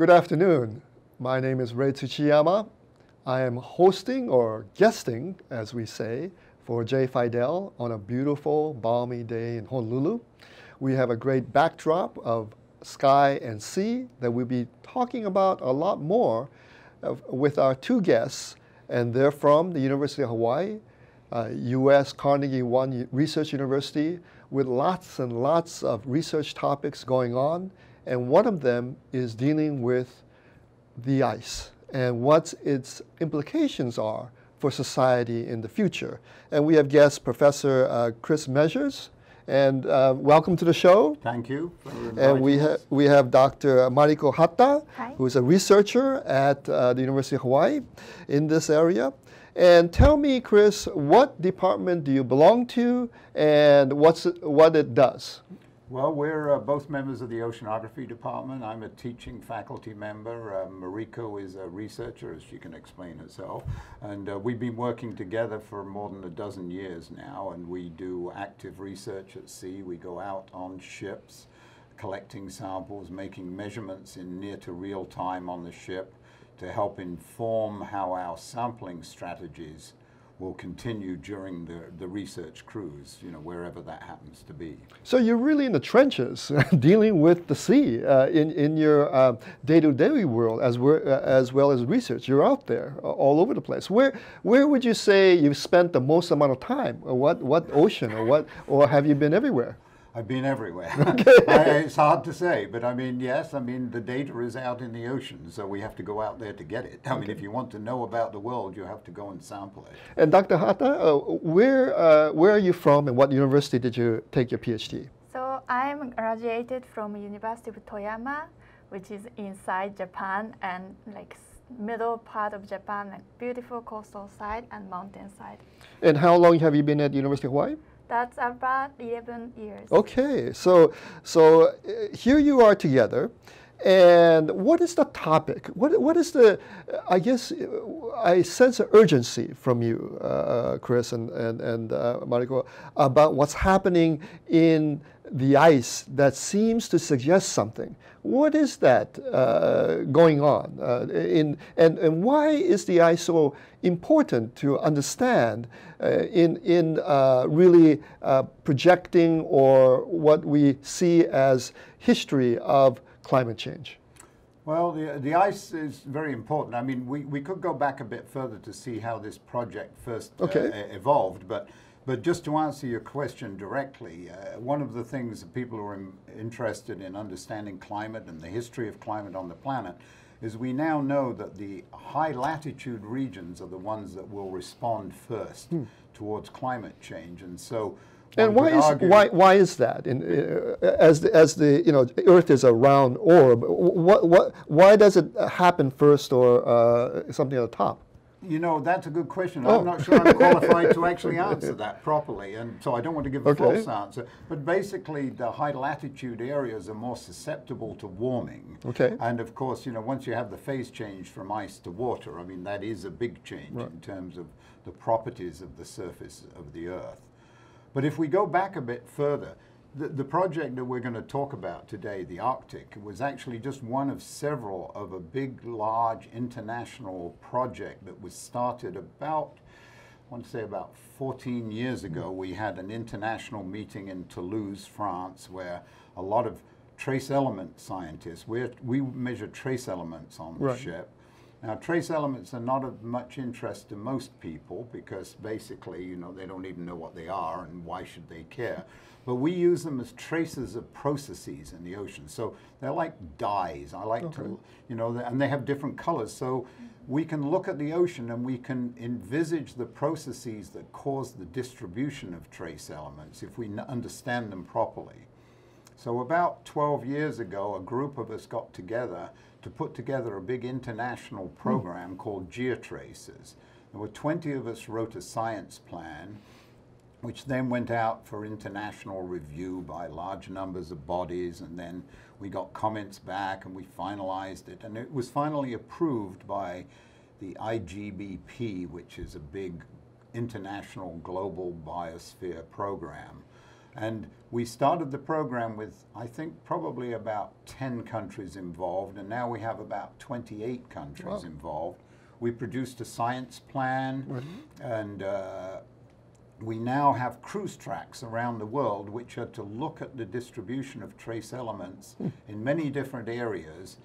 Good afternoon. My name is Ray Tsuchiyama. I am hosting or guesting, as we say, for Jay Fidel on a beautiful, balmy day in Honolulu. We have a great backdrop of sky and sea that we'll be talking about a lot more with our two guests, and they're from the University of Hawaii, uh, U.S. Carnegie One Research University, with lots and lots of research topics going on, and one of them is dealing with the ice and what its implications are for society in the future. And we have guest Professor uh, Chris Measures, and uh, welcome to the show. Thank you. and we, ha we have Dr. Mariko Hatta, Hi. who is a researcher at uh, the University of Hawaii in this area. And tell me, Chris, what department do you belong to and what's it, what it does? Well, we're uh, both members of the Oceanography Department. I'm a teaching faculty member. Uh, Mariko is a researcher, as she can explain herself. And uh, we've been working together for more than a dozen years now, and we do active research at sea. We go out on ships, collecting samples, making measurements in near to real time on the ship to help inform how our sampling strategies will continue during the, the research cruise, you know, wherever that happens to be. So you're really in the trenches dealing with the sea uh, in, in your uh, day-to-day world as, uh, as well as research. You're out there uh, all over the place. Where, where would you say you've spent the most amount of time? Or what, what ocean or, what, or have you been everywhere? I've been everywhere. Okay. it's hard to say, but I mean, yes, I mean, the data is out in the ocean, so we have to go out there to get it. I okay. mean, if you want to know about the world, you have to go and sample it. And Dr. Hatta, uh, where, uh, where are you from and what university did you take your PhD? So I'm graduated from University of Toyama, which is inside Japan and like middle part of Japan, like beautiful coastal side and mountain side. And how long have you been at the University of Hawaii? That's about 11 years. Okay, so, so uh, here you are together. And what is the topic? What, what is the, I guess, I sense urgency from you, uh, Chris and, and, and uh, Mariko, about what's happening in the ice that seems to suggest something. What is that uh, going on? Uh, in, and, and why is the ice so important to understand uh, in, in uh, really projecting or what we see as history of climate change? Well, the, the ice is very important. I mean, we, we could go back a bit further to see how this project first uh, evolved, but but just to answer your question directly, uh, one of the things that people who are in, interested in understanding climate and the history of climate on the planet is we now know that the high latitude regions are the ones that will respond first hmm. towards climate change. And so and why is why why is that? In, uh, as the, as the you know Earth is a round orb, what what why does it happen first or uh, something at the top? You know, that's a good question. Oh. I'm not sure I'm qualified to actually answer that properly, and so I don't want to give a okay. false answer. But basically, the high latitude areas are more susceptible to warming. Okay. And of course, you know, once you have the phase change from ice to water, I mean, that is a big change right. in terms of the properties of the surface of the Earth. But if we go back a bit further, the, the project that we're going to talk about today, the Arctic, was actually just one of several of a big, large international project that was started about, I want to say about 14 years ago. We had an international meeting in Toulouse, France, where a lot of trace element scientists, we we measure trace elements on the right. ship. Now, trace elements are not of much interest to most people because basically, you know, they don't even know what they are and why should they care but we use them as traces of processes in the ocean. So they're like dyes. I like okay. to, you know, and they have different colors. So we can look at the ocean and we can envisage the processes that cause the distribution of trace elements if we understand them properly. So about 12 years ago, a group of us got together to put together a big international program mm. called GeoTraces. There were 20 of us wrote a science plan which then went out for international review by large numbers of bodies, and then we got comments back and we finalized it. And it was finally approved by the IGBP, which is a big international global biosphere program. And we started the program with, I think, probably about 10 countries involved, and now we have about 28 countries Wow. involved. We produced a science plan, and uh, we now have cruise tracks around the world which are to look at the distribution of trace elements in many different areas,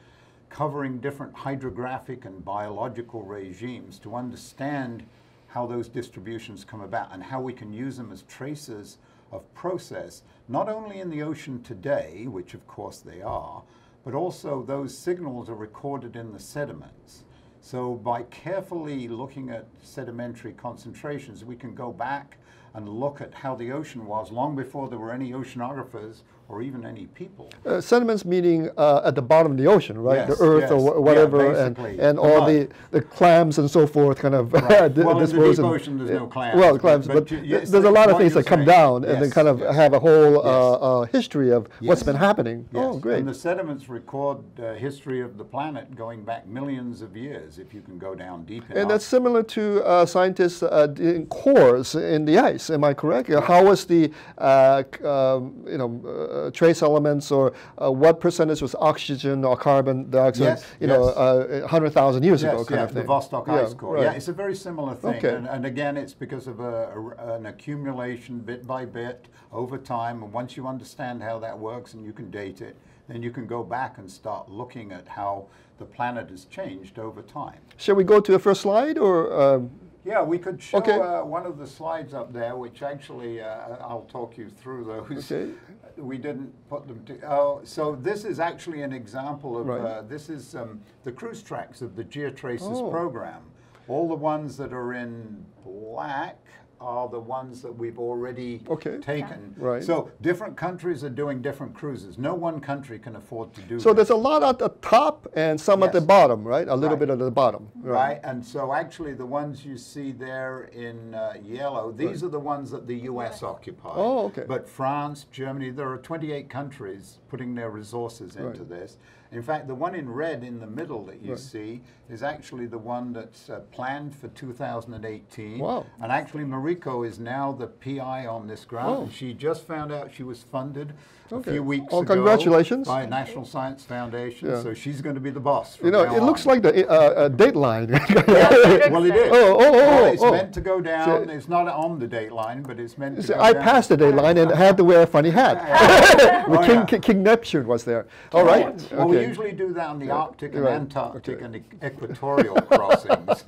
covering different hydrographic and biological regimes to understand how those distributions come about and how we can use them as traces of process, not only in the ocean today, which of course they are, but also those signals are recorded in the sediments. So by carefully looking at sedimentary concentrations, we can go back and look at how the ocean was long before there were any oceanographers or even any people. Uh, sediments meaning uh, at the bottom of the ocean, right? Yes, the earth or yes. Yeah, whatever, and, and the all mud. the, the clams and so forth kind of Right. Well, in the deep ocean, there's no clams, Well, clams, but but, th- yes, there's a lot of things that come saying. down and then kind of have a whole uh, uh, history of what's been happening. Oh, great. And the sediments record uh, history of the planet going back millions of years if you can go down deep enough. And that's similar to uh, scientists uh, doing cores in the ice. Am I correct? Uh, How was the uh, um, you know uh, trace elements, or uh, what percentage was oxygen or carbon dioxide? Yes, you know, yes. uh, hundred thousand years Yes, ago, kind yeah, of thing. the Vostok Yeah, ice core. right. Yeah, it's a very similar thing. Okay. And, and again, it's because of a, a- an accumulation bit by bit over time. And once you understand how that works and you can date it, then you can go back and start looking at how the planet has changed over time. Shall we go to the first slide, or um, Yeah, we could show Okay. uh, one of the slides up there, which actually uh, I'll talk you through those. Okay. We didn't put them to. Oh, so this is actually an example of. Right. Uh, this is um, the cruise tracks of the GeoTraces Oh. program. All the ones that are in black are the ones that we've already Okay. taken. Right. So different countries are doing different cruises. No one country can afford to do so? that. There's a lot at the top and some at the bottom, right? A little Right. bit at the bottom, Right, and so actually the ones you see there in uh, yellow, these are the ones that the US occupied. Oh, okay. But France, Germany, there are 28 countries putting their resources into Right. this. In fact, the one in red in the middle that you Right. see is actually the one that's uh, planned for 2018. Wow. And actually, Mariko is now the PI on this grant. Oh. and She just found out she was funded a few weeks Oh, ago congratulations. by National Science Foundation. Yeah. So she's going to be the boss. You know, now it looks like the uh, uh, Dateline. Well, it is. Oh, oh, oh, Well, it's oh. meant to go down. So- it's not on the date line, but it's meant to So go I down. passed the Dateline and had to wear a funny hat. Oh, King, yeah. King, Neptune was there. All right. Well, okay. Usually do that on the Arctic and Right. Antarctic Okay. and equatorial crossings.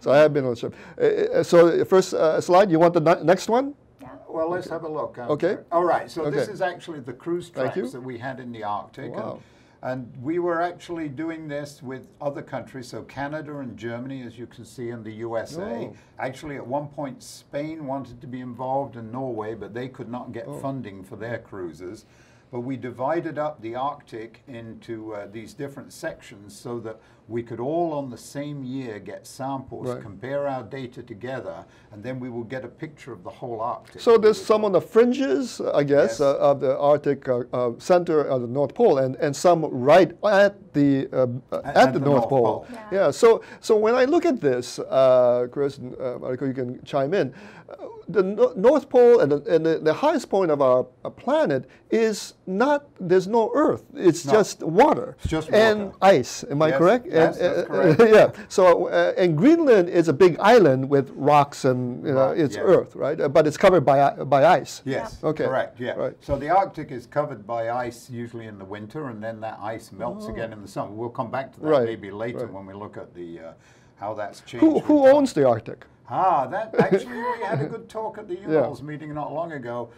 So I have been on the ship. Uh, so the first uh, slide. You want the next one? well, let's have a look. um, Okay. All right. So this is actually the cruise Thank tracks that we had in the Arctic. and- Wow. And, we were actually doing this with other countries, so Canada and Germany, as you can see, and the USA. Oh. Actually, at one point, Spain wanted to be involved in Norway, but they could not Oh. get funding for their cruises. But we divided up the Arctic into uh, these different sections so that we could all on the same year get samples, Right. compare our data together, and then we will get a picture of the whole Arctic. So there's some on the fringes, I guess, Yes. uh, of the Arctic uh, uh, center of the North Pole, and, and some right at the uh, uh, at, the, North, Pole. Yeah. Yeah. So so when I look at this, uh, Chris and uh, Mariko, you can chime in. Uh, the no- North Pole and, the, and the, the highest point of our uh, planet is not. There's no Earth. It's No. just water. It's just and ice. Am I correct? Yes, And, that's uh, correct. yeah. So uh, and Greenland is a big island with rocks and you know, Right, it's yes. Earth, right? Uh, But it's covered by by ice. Yes, Okay. correct. Yeah. Right. So the Arctic is covered by ice usually in the winter, and then that ice melts again in the summer. We'll come back to that Oh. Right, maybe later right. when we look at the uh, how that's changed. Who, who owns the Arctic? Ah, that actually we had a good talk at the UNOLS meeting not long ago.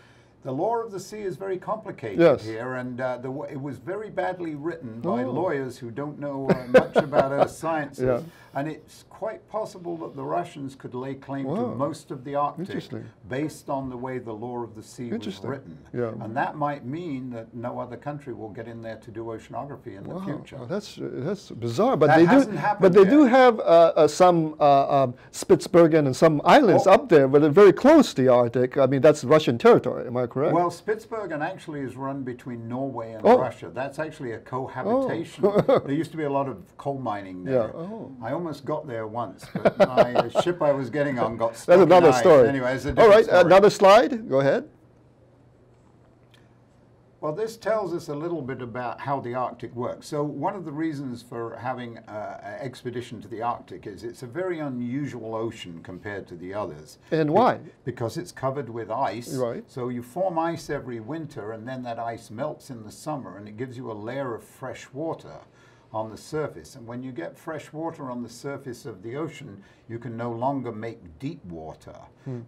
The law of the sea is very complicated Yes. here, and uh, the, it was very badly written by Oh. lawyers who don't know uh, much about earth sciences. Yeah. And it's quite possible that the Russians could lay claim Wow. to most of the Arctic based on the way the law of the sea was written. Yeah. And that might mean that no other country will get in there to do oceanography in the future. oh, that's uh, that's bizarre. But That they do, but they do have uh, uh, some uh, um, Spitsbergen and some islands Oh. up there, but they're very close to the Arctic. I mean, that's Russian territory. Am I correct? Well, Spitsbergen actually is run between Norway and Oh. Russia. That's actually a cohabitation. Oh. there used to be a lot of coal mining there. Yeah, oh. I almost got there once, but my ship I was getting on got stuck that's another story. Anyway, it's a different right, story. another slide. Go ahead. Well, this tells us a little bit about how the Arctic works. So, one of the reasons for having uh, an expedition to the Arctic is it's a very unusual ocean compared to the others. And why? Because it's covered with ice. Right. So, you form ice every winter, and then that ice melts in the summer, and it gives you a layer of fresh water on the surface. And when you get fresh water on the surface of the ocean, you can no longer make deep water,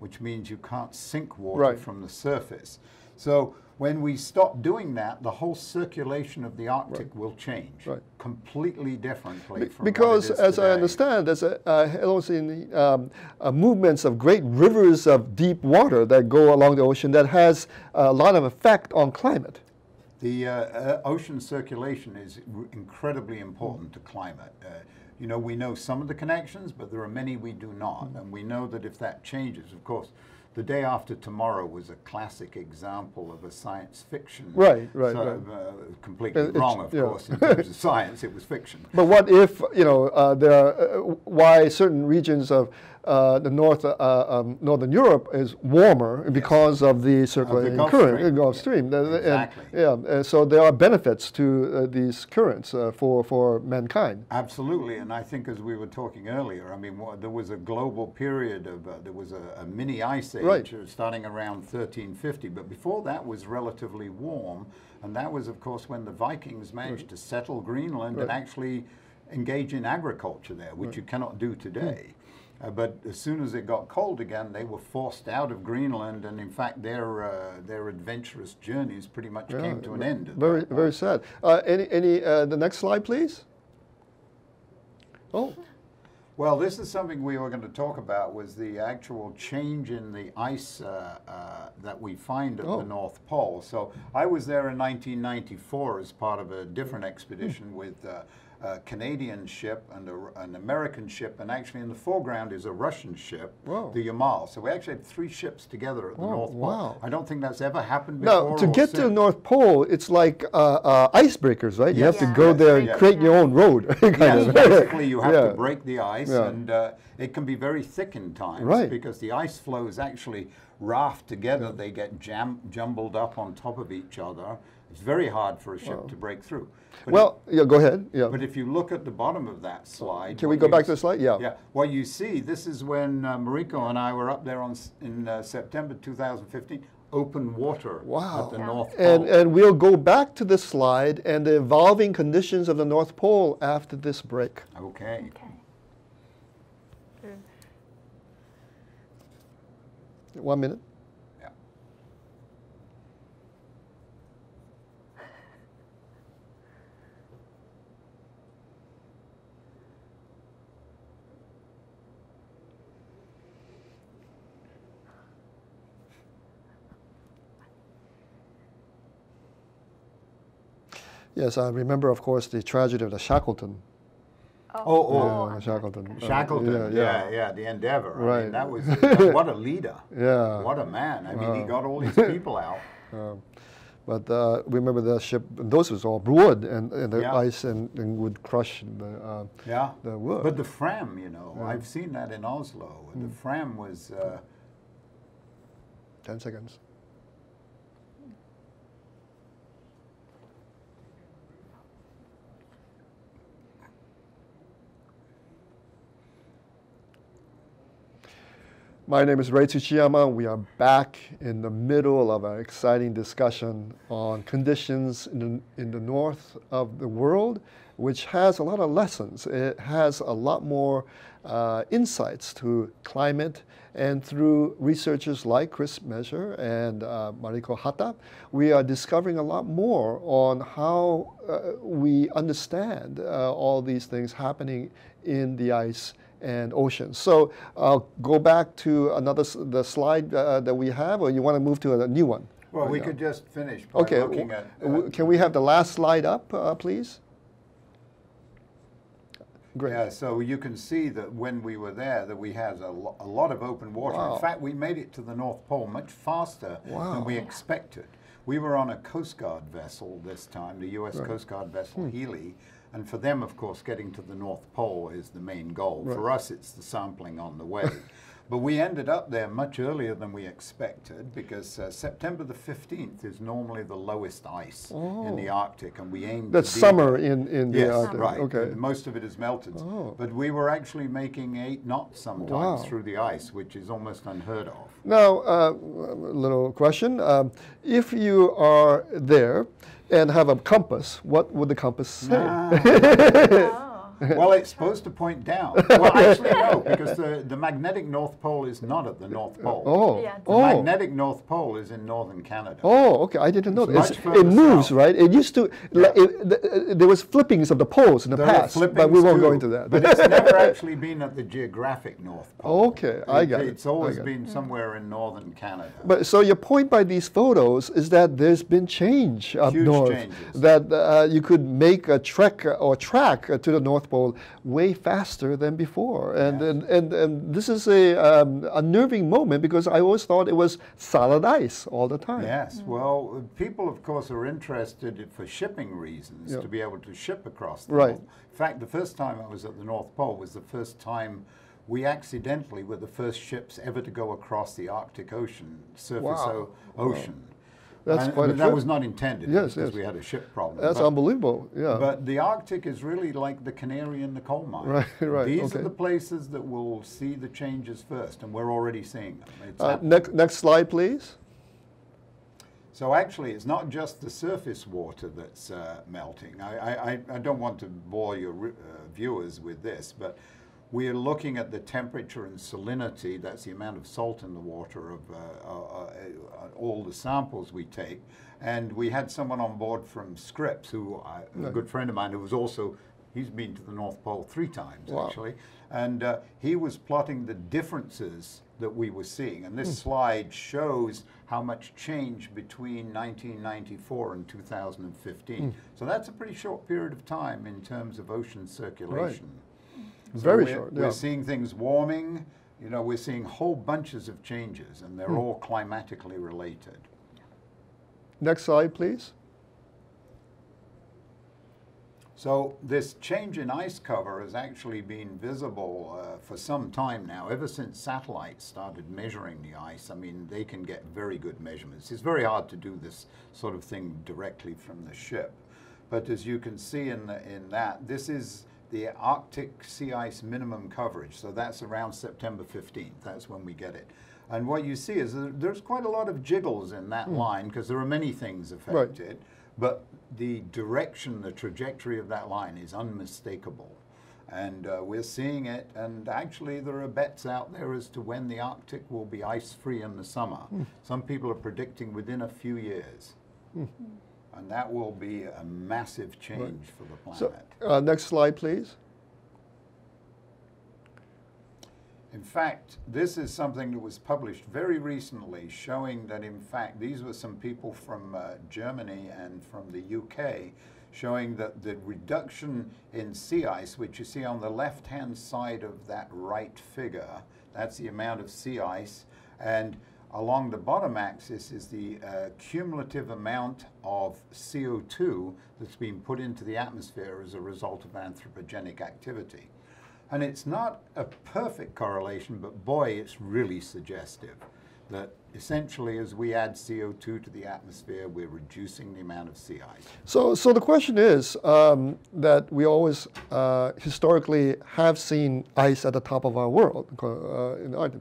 which means you can't sink water Hmm. Right. from the surface. So when we stop doing that, the whole circulation of the Arctic will change Right. completely differently Be- because, what it is as I understand, there's a, uh, in the, um, uh, movements of great rivers of deep water that go along the ocean that has a lot of effect on climate. The uh, uh, ocean circulation is r- incredibly important to climate. Uh, you know, we know some of the connections, but there are many we do not. And we know that if that changes, of course, the day after tomorrow was a classic example of a science fiction. Right, right, so, right. Uh, completely it's- wrong, of yeah. course, in terms of science. It was fiction. But what if, you know, uh, there are, uh, why certain regions of uh, the north, uh, um, northern Europe is warmer because of the circulating Gulf current, Stream. the Gulf Stream. Uh, and- Exactly. yeah, uh, so there are benefits to uh, these currents uh, for, for mankind. Absolutely, and I think as we were talking earlier, I mean, what, there was a global period of uh, there was a, a mini ice age Right. uh, starting around 1350, but before that was relatively warm, and that was, of course, when the Vikings managed to settle Greenland and actually engage in agriculture there, which you cannot do today. Uh, but as soon as it got cold again, they were forced out of Greenland, and in fact, their uh, their adventurous journeys pretty much Yeah, came to an end. Very, very sad. Uh, any, any, uh, the next slide, please. Oh, Well, this is something we were going to talk about was the actual change in the ice uh, uh, that we find at Oh. the North Pole. So I was there in 1994 as part of a different Hmm. expedition with uh, a Canadian ship and a, an American ship, and actually in the foreground is a Russian ship, Wow. the Yamal. So we actually had three ships together at the Oh, North Pole. wow. I don't think that's ever happened before. now to or get to the. North Pole, it's like uh, uh, icebreakers, right? You have to go Yes, there and yes. create your own road. kind Yes, basically you have Yeah. to break the ice, Yeah. and uh, it can be very thick in times Right. because the ice floes actually raft together. They get jam- jumbled up on top of each other. It's very hard for a ship to break through. But Well, yeah, go ahead. Yeah. but if you look at the bottom of that slide, Can we go back to the slide? Yeah. Yeah. What you see, this is when uh, Mariko and I were up there on in uh, September 2015. Open water Wow. at the Yeah. North Pole. And, and we'll go back to this slide and the evolving conditions of the North Pole after this break. okay. Okay. One minute. Yeah. Yes, I remember, of course, the tragedy of the Shackleton. Oh, oh. Yeah, the Shackleton. Uh, Shackleton, yeah, yeah, yeah. yeah, the Endeavor. I Right. mean, that was what a leader. Yeah. What a man. I mean, he got all these people out. But uh, remember the ship, those was all wood and, and the Yeah. ice and, and would crush the, uh, Yeah. the wood. But the Fram, you know, I've seen that in Oslo. The Fram was, uh, 10 seconds. My name is Ray Tsuchiyama. We are back in the middle of an exciting discussion on conditions in the, in the north of the world, which has a lot of lessons. It has a lot more uh, insights to climate, and through researchers like Chris Measure and uh, Mariko Hatta, we are discovering a lot more on how uh, we understand uh, all these things happening in the ice and oceans. So I'll go back to another the slide uh, that we have, or you want to move to a new one? well, we Yeah. could just finish Okay. looking at. uh, Can we have the last slide up, uh, please? Great. Yeah, so you can see that when we were there, that we had a, lo- a lot of open water. Wow. In fact, we made it to the North Pole much faster Wow. than we expected. We were on a Coast Guard vessel this time, the U.S. Coast Guard vessel Hmm. Healy, and for them, of course, getting to the North Pole is the main goal. For us, it's the sampling on the way. But we ended up there much earlier than we expected because uh, September the 15th is normally the lowest ice in the Arctic, and we aimed That's to be summer in, in the Yes, Arctic. right. Okay. Most of it is melted. Oh. But we were actually making eight knots sometimes Wow. through the ice, which is almost unheard of. Now, uh, a little question. Um, if you are there and have a compass, what would the compass say? Oh. well, it's supposed to point down. Well, actually, no, because the, the magnetic North Pole is not at the North Pole. Oh, Yeah. The oh, magnetic North Pole is in northern Canada. oh, okay. I didn't know It's that. much It's- It moves, south. right? It used to. like, it, th- uh, there was flippings of the poles in the There past, but we won't go into that. but it's never actually been at the geographic North Pole. Okay, I got it. It's always I got it. been somewhere in northern Canada. But so your point by these photos is that there's been change up Huge north. changes. That uh, you could make a trek or track to the North Pole way faster than before, and Yes. and, and, and this is a um, unnerving moment because I always thought it was solid ice all the time. Yes, well, uh, people, of course, are interested for shipping reasons Yeah. to be able to ship across the Right. Pole. In fact, the first time I was at the North Pole was the first time we accidentally were the first ships ever to go across the Arctic Ocean, surface Wow. o- ocean. That's And- quite a That trip. was not intended Yes, because yes. we had a ship problem. That's but, unbelievable. Yeah. but the Arctic is really like the canary in the coal mine. Right, right, These okay. are the places that will see the changes first, and we're already seeing them. Uh, next next slide, please. So actually, it's not just the surface water that's uh, melting. I, I, I- I don't want to bore your uh, viewers with this, but we are looking at the temperature and salinity, that's the amount of salt in the water of uh, uh, uh, all the samples we take. And we had someone on board from Scripps, who I, a good friend of mine, who was also, he's been to the North Pole three times Wow. actually. And uh, he was plotting the differences that we were seeing. And this slide shows how much change between 1994 and 2015. So that's a pretty short period of time in terms of ocean circulation. So Very we're, short. We're seeing things warming. You know, we're seeing whole bunches of changes, and they're all climatically related. Next slide, please. So this change in ice cover has actually been visible uh, for some time now. Ever since satellites started measuring the ice, I mean, they can get very good measurements. It's very hard to do this sort of thing directly from the ship. But as you can see in, the, in that, this is the Arctic sea ice minimum coverage. So that's around September 15th. That's when we get it. And what you see is there's quite a lot of jiggles in that hmm. line because there are many things affected. But the direction, the trajectory of that line is unmistakable. And uh, we're seeing it, and actually, there are bets out there as to when the Arctic will be ice free in the summer. Hmm. Some people are predicting within a few years. Hmm. And that will be a massive change for the planet. So uh, next slide, please. In fact, this is something that was published very recently showing that, in fact, these were some people from uh, Germany and from the UK showing that the reduction in sea ice, which you see on the left hand side of that right figure, that's the amount of sea ice, and along the bottom axis is the uh, cumulative amount of CO2 that's been put into the atmosphere as a result of anthropogenic activity. And it's not a perfect correlation, but boy, it's really suggestive that essentially as we add CO2 to the atmosphere, we're reducing the amount of sea ice. So, so the question is um, that we always uh, historically have seen ice at the top of our world uh, in Arctic.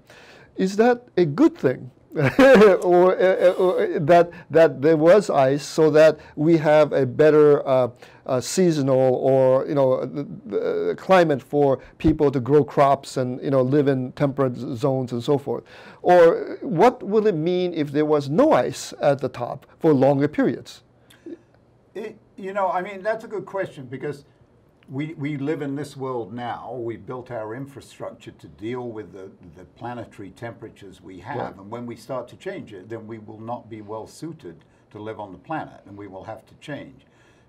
Is that a good thing? or, uh, or that that there was ice, so that we have a better uh, uh, seasonal or you know climate for people to grow crops and you know live in temperate zones and so forth. Or what will it mean if there was no ice at the top for longer periods? It, you know, I mean, that's a good question because we, we live in this world now. We built our infrastructure to deal with the, the planetary temperatures we have. Right. And when we start to change it, then we will not be well suited to live on the planet and we will have to change.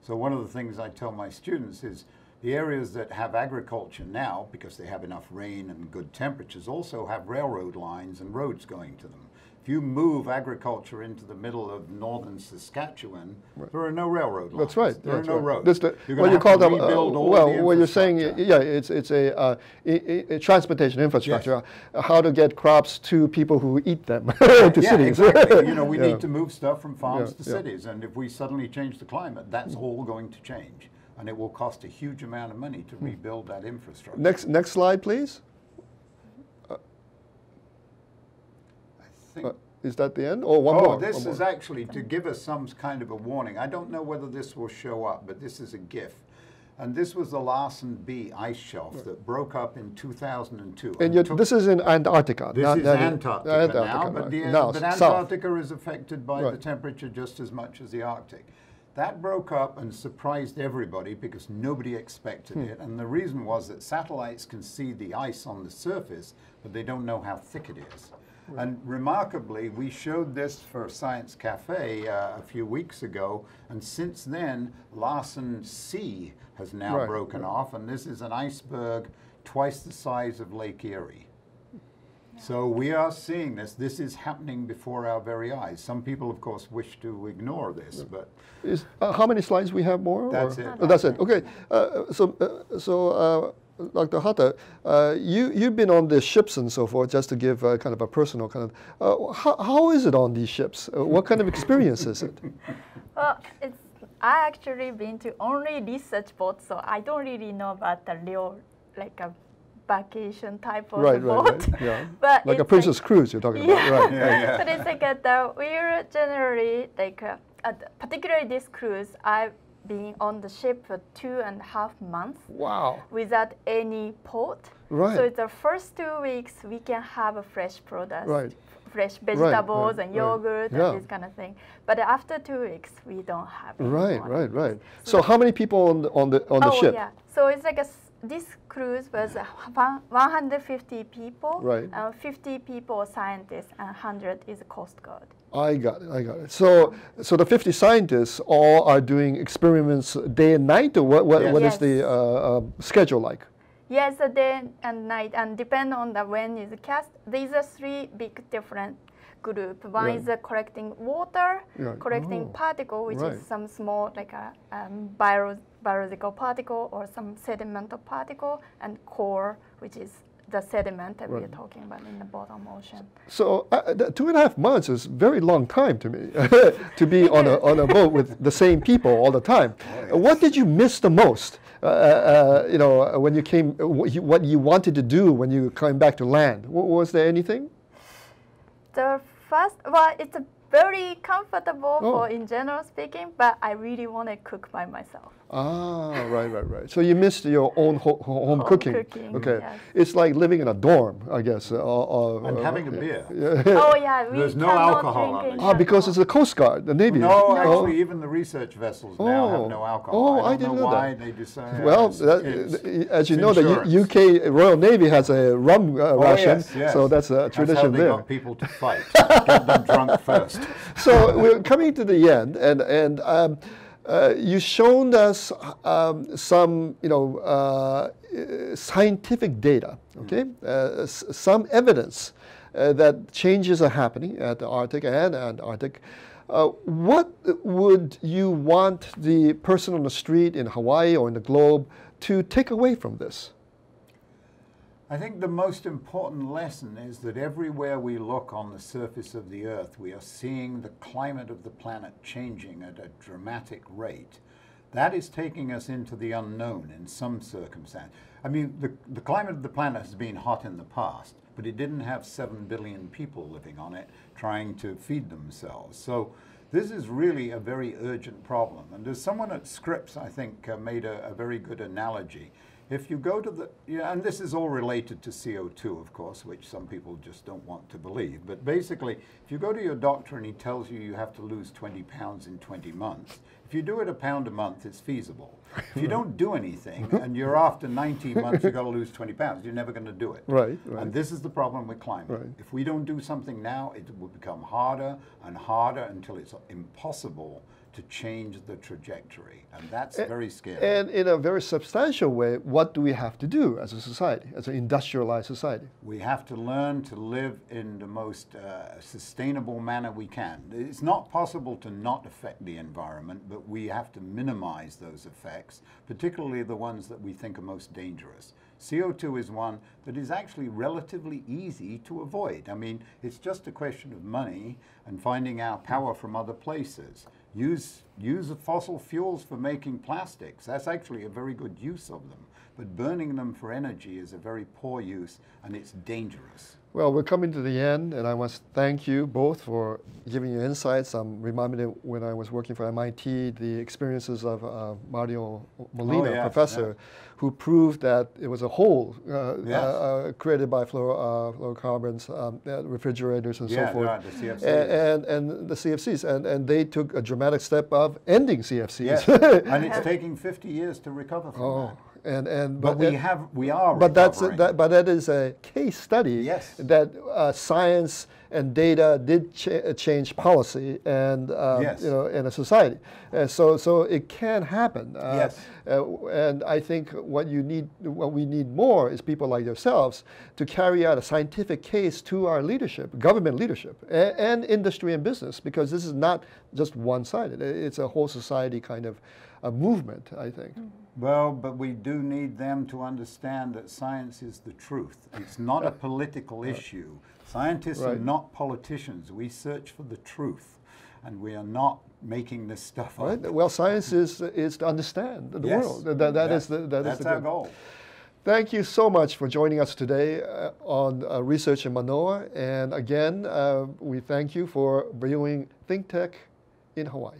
So, one of the things I tell my students is the areas that have agriculture now, because they have enough rain and good temperatures, also have railroad lines and roads going to them. If you move agriculture into the middle of northern Saskatchewan, there are no railroad lines. That's right. There that's are no right. roads. This You're gonna you call them. uh, well, what you're saying, yeah, it's it's a, uh, i- a transportation infrastructure. uh, How to get crops to people who eat them to yeah, cities. exactly. You know, we Yeah. need to move stuff from farms Yeah, to cities, and if we suddenly change the climate, that's all going to change, and it will cost a huge amount of money to Hmm. rebuild that infrastructure. Next next slide, please. Think Uh, is that the end? Or one oh, more? Oh, this one is more. actually to give us some kind of a warning. I don't know whether this will show up, but this is a GIF. And this was the Larsen B ice shelf that broke up in 2002. And yet, this is in Antarctica. this not- is not in- Antarctica, now, Antarctica, but, right. the, now, but south. Is affected by the temperature just as much as the Arctic. That broke up and surprised everybody because nobody expected Hmm. it. And the reason was that satellites can see the ice on the surface, but they don't know how thick it is. And remarkably, we showed this for Science Cafe uh, a few weeks ago, and since then, Larsen C has now Right, broken off, and this is an iceberg twice the size of Lake Erie. So we are seeing this. This is happening before our very eyes. Some people, of course, wish to ignore this, but Is, uh, how many slides we have more? That's or- it. Oh, that's it. Okay. Uh, so, uh, so uh, Dr. Hatta, uh, you you've been on the ships and so forth. Just to give uh, kind of a personal kind of, uh, how, how is it on these ships? Uh, what kind of experience is it? Well, it's I actually been to only research boat, so I don't really know about the real like a vacation type of right, boat. right, right. Yeah. But like a it's Princess Cruise you're talking Yeah. about, right? Yeah, right. yeah. but it's like at the, we're generally like uh, at, particularly this cruise, I've been on the ship for two and a half months Wow. without any port. Right. So the first two weeks we can have a fresh product, Right. fresh vegetables right, and right. yogurt Yeah. and this kind of thing. But after two weeks we don't have. Right, right, right. So how many people on the on the on the oh ship? yeah. So it's like a this cruise was 150 people, Right. uh, 50 people scientists, and 100 is Coast Guard. I got it. I got it. So, so the 50 scientists all are doing experiments day and night, or what? What, Yes. what is the uh, um schedule like? Yes, a day and night, and depend on the when is cast. These are three big different group. One Right. is uh, collecting water, Right. collecting Oh. particle, which Right. is some small like a um, bio, biological particle or some sedimental particle, and core, which is the sediment that we're talking about in the bottom ocean. So, uh, two and a half months is very long time to me to be on a on a boat with the same people all the time. Uh, What did you miss the most? Uh, uh, you know, uh, when you came, uh, what you, what you wanted to do when you came back to land. W- was there anything? The first, well, it's a very comfortable Oh. for in general speaking, but I really want to cook by myself. Ah, right, right, right. So you missed your own ho- ho- home, Home cooking. cooking, Okay, yes. it's like living in a dorm, I guess. Uh, uh, and uh, having a yeah. beer. oh yeah, we There's no cannot alcohol drink on it. Ah, because it's the Coast Guard, the Navy. No, Oh. actually, even the research vessels now Oh. have no alcohol. Oh, I don't I didn't know, know why that. they decide. Well, that, as you it's know, the insurance. U- UK Royal Navy has a rum uh, Oh, ration, yes, yes. so that's a That's how tradition they there. got people to fight. Get them drunk first. so we're coming to the end, and and um, uh, you've shown us um, some, you know, uh, uh, scientific data, okay, uh, s- some evidence uh, that changes are happening at the Arctic and Antarctic. Uh, what would you want the person on the street in Hawaii or in the globe to take away from this? I think the most important lesson is that everywhere we look on the surface of the Earth, we are seeing the climate of the planet changing at a dramatic rate. That is taking us into the unknown in some circumstance. I mean, the, the climate of the planet has been hot in the past, but it didn't have 7 billion people living on it trying to feed themselves. So this is really a very urgent problem. And as someone at Scripps, I think, uh, made a, a very good analogy. If you go to the, yeah, and this is all related to CO2, of course, which some people just don't want to believe. But basically, if you go to your doctor and he tells you you have to lose 20 pounds in 20 months, if you do it a pound a month, it's feasible. If you don't do anything and you're after 19 months, you've got to lose 20 pounds, you're never going to do it. Right, right. And this is the problem with climate. Right. If we don't do something now, it will become harder and harder until it's impossible to change the trajectory, and that's very scary. And in a very substantial way, what do we have to do as a society, as an industrialized society? We have to learn to live in the most uh, sustainable manner we can. It's not possible to not affect the environment, but we have to minimize those effects, particularly the ones that we think are most dangerous. CO2 is one that is actually relatively easy to avoid. I mean, it's just a question of money and finding our power from other places. Use, use fossil fuels for making plastics. That's actually a very good use of them. But burning them for energy is a very poor use and it's dangerous. Well, we're coming to the end, and I must thank you both for giving your insights. I'm reminded when I was working for MIT, the experiences of uh, Mario Molina, Oh, yes, professor, who proved that it was a hole uh, Yes. uh, uh, created by fluor, uh, fluorocarbons, um, uh, refrigerators, and Yeah, so forth. right, the CFCs. And, and, and the CFCs, and, and they took a dramatic step of ending CFCs. Yes, and it's taking 50 years to recover from oh, that. And and But we and- have, we are but that's that, but that is a case study Yes. that uh, science and data did ch- uh, change policy and um, Yes. you know in a society. Uh, so so it can happen. Uh, Yes. uh, and I think what you need, what we need more is people like yourselves to carry out a scientific case to our leadership, government leadership, and, and industry and business, because this is not just one-sided. It's a whole society kind of a movement. I think. Well, but we do need them to understand that science is the truth. It's not a political issue. Scientists are not politicians. We search for the truth, and we are not making this stuff up. Right? Well, science is, is to understand the Yes, world. That, that is the, that is that's the our goal. goal. Thank you so much for joining us today uh, on uh, Research in Manoa. And again, uh, we thank you for viewing ThinkTech in Hawaii.